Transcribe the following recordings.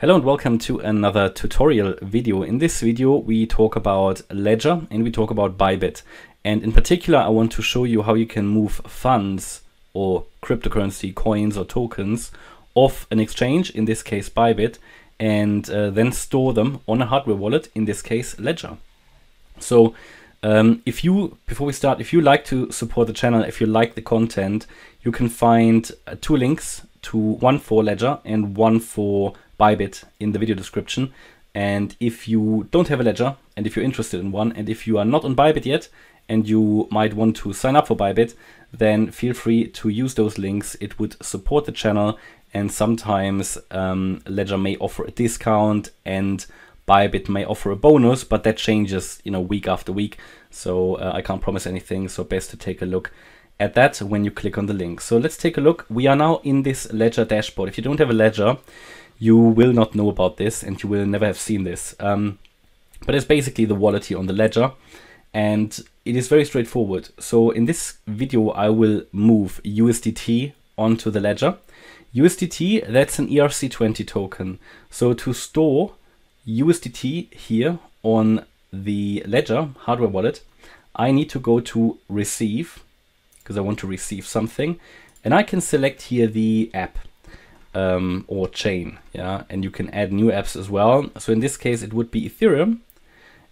Hello and welcome to another tutorial video. In this video we talk about Ledger and we talk about Bybit. And in particular I want to show you how you can move funds or cryptocurrency coins or tokens off an exchange, in this case Bybit, and uh, then store them on a hardware wallet, in this case Ledger. So um, if you, before we start, if you like to support the channel, if you like the content, you can find uh, two links to one for Ledger and one for Bybit in the video description. And if you don't have a ledger and if you're interested in one and if you are not on Bybit yet and you might want to sign up for Bybit, then feel free to use those links. It would support the channel and sometimes um, Ledger may offer a discount and Bybit may offer a bonus, but that changes, you know, week after week. So uh, I can't promise anything. So best to take a look at that when you click on the link. So let's take a look. We are now in this Ledger dashboard. If you don't have a Ledger, you will not know about this and you will never have seen this. Um, but it's basically the wallet here on the ledger and it is very straightforward. So in this video, I will move USDT onto the ledger. USDT, that's an ERC20 token. So to store USDT here on the ledger hardware wallet, I need to go to receive because I want to receive something and I can select here the app um, or chain. Yeah, and you can add new apps as well. So in this case, it would be Ethereum.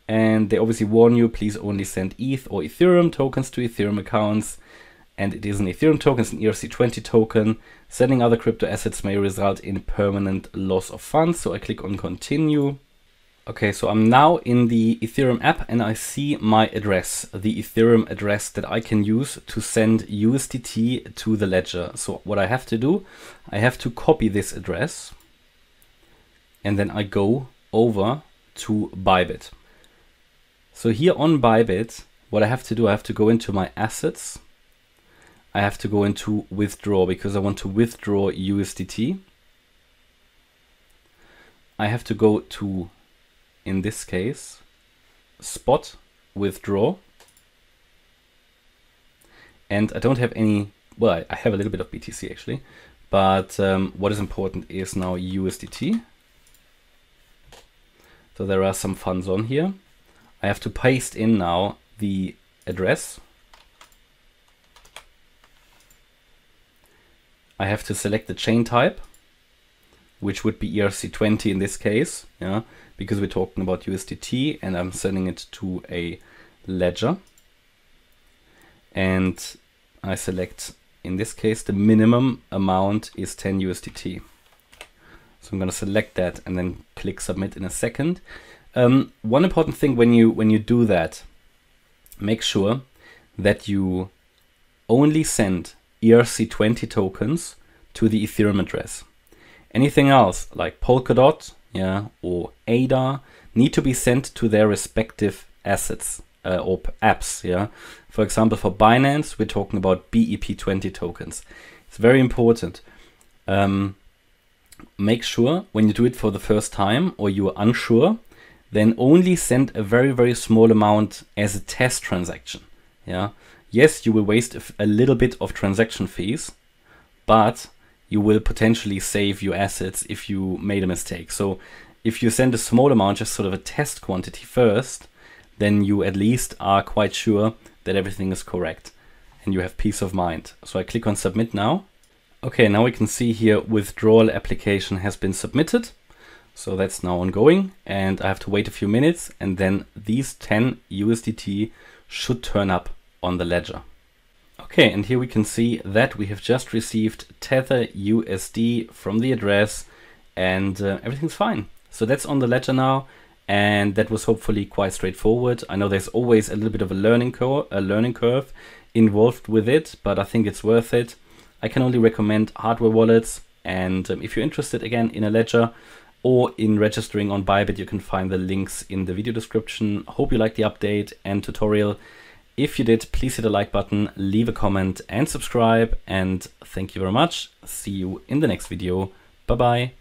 And they obviously warn you, please only send ETH or Ethereum tokens to Ethereum accounts. And it is an Ethereum token, it's an ERC20 token. Sending other crypto assets may result in permanent loss of funds. So I click on continue. Okay, so I'm now in the Ethereum app and I see my address, the Ethereum address that I can use to send USDT to the ledger. So what I have to do, I have to copy this address and then I go over to Bybit. So here on Bybit, what I have to do, I have to go into my assets. I have to go into withdraw because I want to withdraw USDT. I have to go to in this case, spot withdraw. And I don't have any, well, I have a little bit of BTC actually, but um, what is important is now USDT. So there are some funds on here. I have to paste in now the address. I have to select the chain type, which would be ERC20 in this case. Yeah, because we're talking about USDT and I'm sending it to a ledger. And I select, in this case, the minimum amount is 10 USDT. So I'm going to select that and then click submit in a second. Um, one important thing when you when you do that, make sure that you only send ERC20 tokens to the Ethereum address. Anything else like Polkadot yeah, or ADA need to be sent to their respective assets uh, or apps. Yeah, for example, for Binance, we're talking about BEP20 tokens. It's very important. Um, make sure when you do it for the first time or you are unsure, then only send a very very small amount as a test transaction. Yeah, yes, you will waste a little bit of transaction fees, but you will potentially save your assets if you made a mistake. So if you send a small amount, just sort of a test quantity first, then you at least are quite sure that everything is correct and you have peace of mind. So I click on submit now. Okay, now we can see here withdrawal application has been submitted. So that's now ongoing and I have to wait a few minutes and then these 10 USDT should turn up on the ledger. Okay, and here we can see that we have just received Tether USD from the address and uh, everything's fine. So that's on the ledger now and that was hopefully quite straightforward. I know there's always a little bit of a learning, a learning curve involved with it, but I think it's worth it. I can only recommend hardware wallets and um, if you're interested again in a ledger or in registering on Bybit, you can find the links in the video description. Hope you like the update and tutorial. If you did, please hit the like button, leave a comment and subscribe. And thank you very much. See you in the next video. Bye bye.